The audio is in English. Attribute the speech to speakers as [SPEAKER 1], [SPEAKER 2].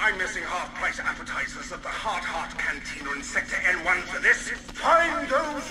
[SPEAKER 1] I'm missing half-price appetizers at the Hard Heart Cantina in Sector N1 for this. Find those